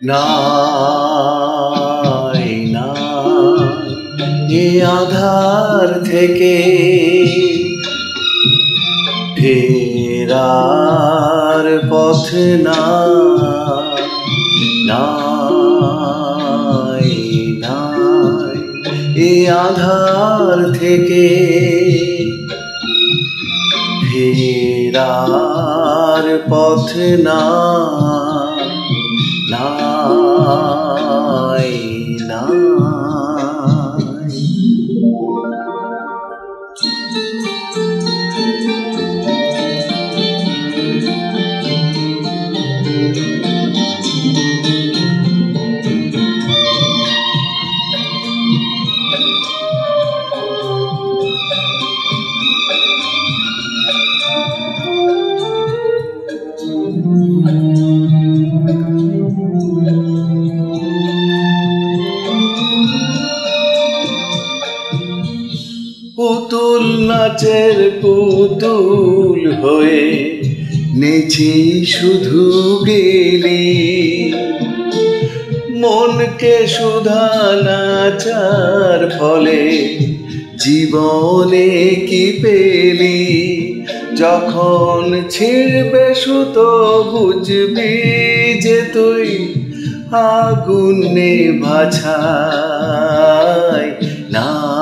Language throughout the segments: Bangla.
নাই না এ আধার থেকে ফেরার পথ না নাই নাই, এ আধার থেকে ফেরার পথ না নাই নাই নাচের পুতুল হয়ে নেছি শুধু গেলি। মনকে সুধা নাচার ফলে জীবনে কি পেলি? যখন ছিড়বে সুতো, বুঝবি যে তুই আগুনে ভাছাই নাই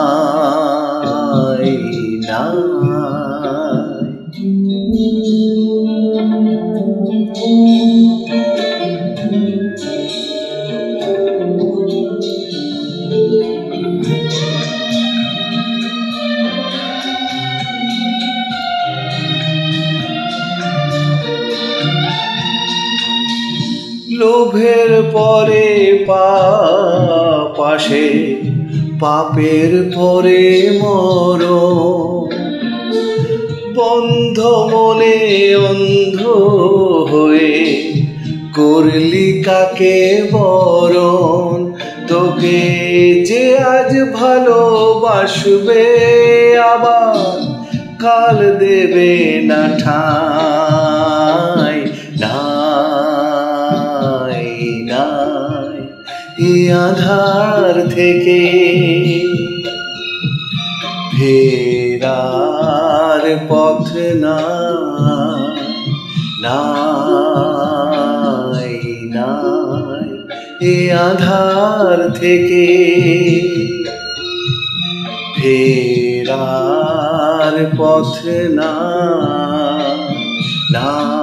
লোভের পরে পাশে পাপের পরে মর বন্ধ মনে অন্ধ করলি কাকে বরণ? তোকে যে আজ ভালোবাসবে আবার কাল দেবে না ঠাই, নাই নাই। এ আধার থেকে ফেরার পথ না নাই। এ আধার থেকে ফেরার পথ না না